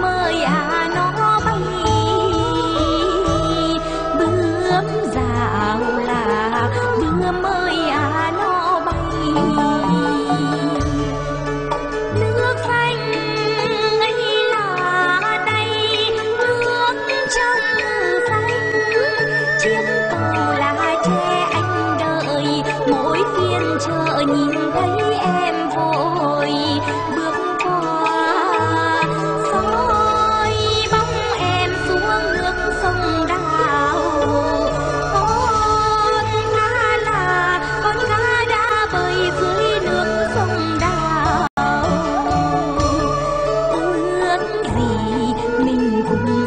mới à nó bay. Bướm dạo là bướm mới à nó bay. Nước xanh ấy là đây nước trong xanh. Chiếc cầu là tre anh đợi, mỗi phiên chợ nhìn thấy em. Thank you.